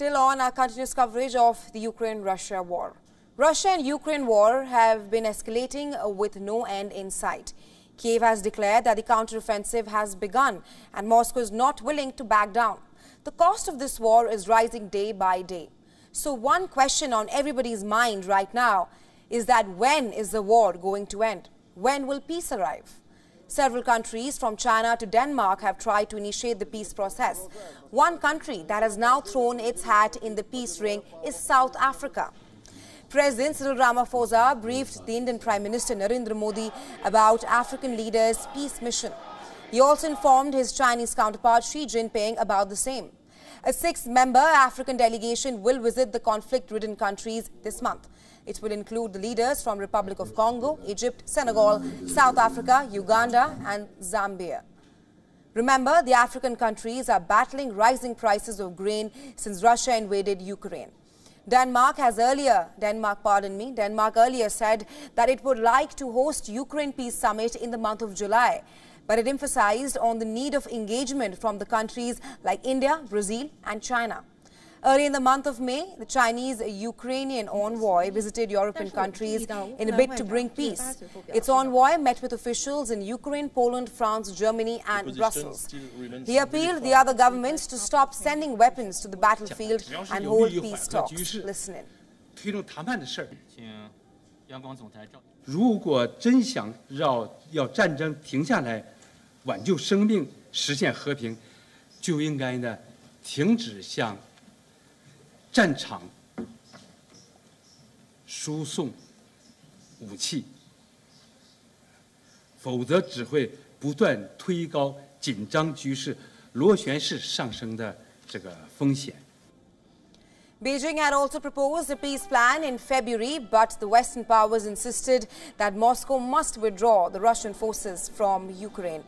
Still on our continuous coverage of the Ukraine-Russia war. Russia and Ukraine war have been escalating with no end in sight. Kiev has declared that the counteroffensive has begun and Moscow is not willing to back down. The cost of this war is rising day by day. So one question on everybody's mind right now is that when is the war going to end? When will peace arrive? Several countries from China to Denmark have tried to initiate the peace process. One country that has now thrown its hat in the peace ring is South Africa. President Cyril Ramaphosa briefed the Indian Prime Minister Narendra Modi about African leaders' peace mission. He also informed his Chinese counterpart Xi Jinping about the same. A six-member African delegation will visit the conflict-ridden countries this month. It will include the leaders from Republic of Congo, Egypt, Senegal, South Africa, Uganda and Zambia. Remember, the African countries are battling rising prices of grain since Russia invaded Ukraine. Denmark has earlier, Denmark, pardon me, Denmark earlier said that it would like to host Ukraine Peace Summit in the month of July. But it emphasized on the need of engagement from the countries like India, Brazil and China. Early in the month of May, the Chinese-Ukrainian envoy visited European countries in a bid to bring peace. Its envoy met with officials in Ukraine, Poland, France, Germany and Brussels. He appealed the other governments to stop sending weapons to the battlefield and hold peace talks. Listen in. 推动谈判的事儿，如果真想让要战争停下来，挽救生命，实现和平，就应该呢停止向战场输送武器，否则只会不断推高紧张局势、螺旋式上升的这个风险。Beijing had also proposed a peace plan in February, but the Western powers insisted that Moscow must withdraw the Russian forces from Ukraine.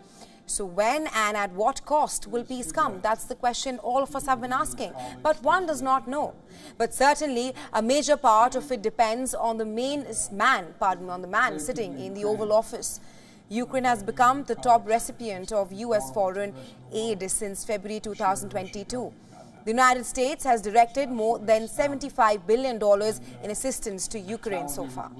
So when and at what cost will peace come? That's the question all of us have been asking. But one does not know. But certainly a major part of it depends on the main man, pardon me, on the man sitting in the Oval Office. Ukraine has become the top recipient of U.S. foreign aid since February 2022. The United States has directed more than $75 billion in assistance to Ukraine so far.